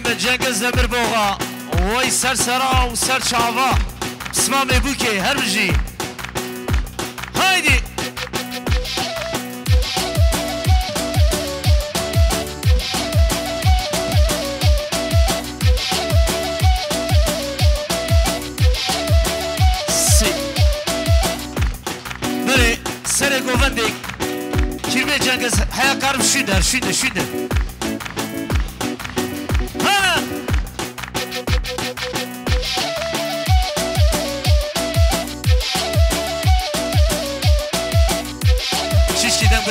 من جنگز نبر بوغا وی سر سرا و سر چاوا اسما میبوکی هر بجی هایدی سر گووندک کربه جنگز حیا کارم شیده شیده شیده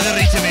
to a rhythm.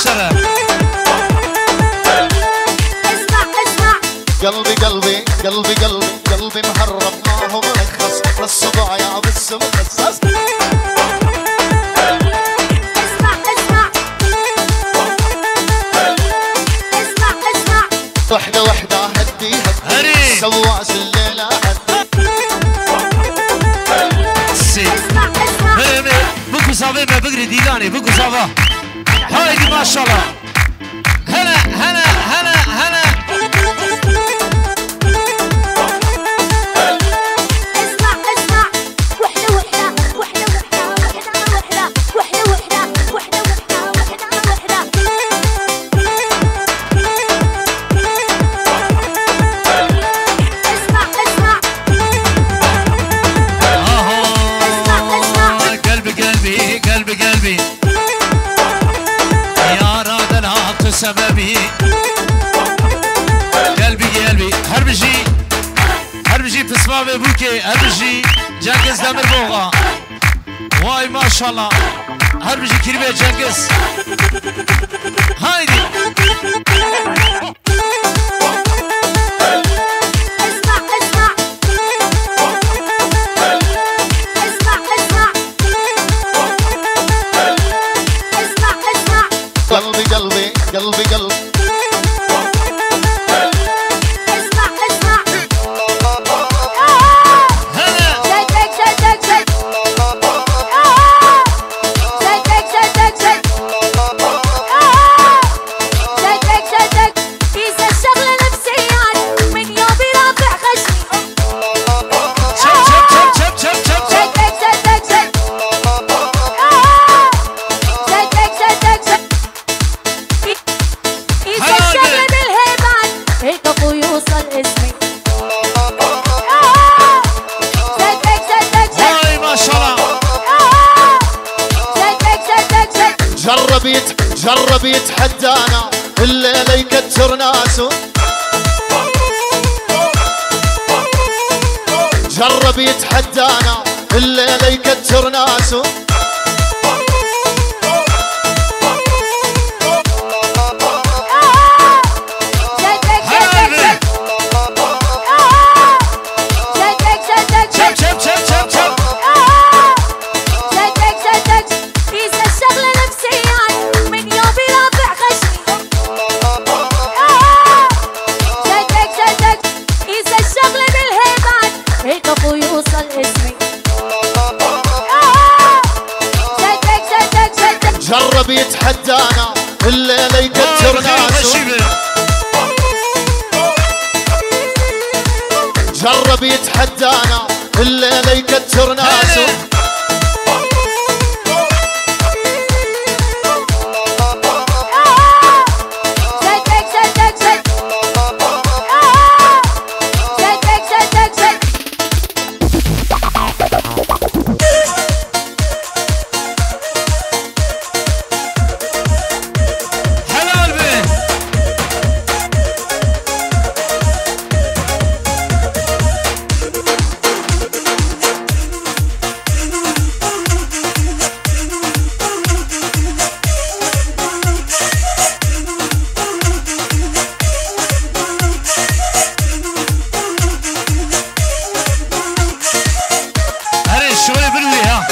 عشرة اسمع اسمع. قلبي قلبي قلبي قلبي قلبي مهرب ما هو مرخص للصباع يا بس مخصص وحدة وحدة هدي هدي. سواس الليلة هدي. اسمع اسمع. بكو صابينا بقري ديداني بكو صابا Shalom. Yeah.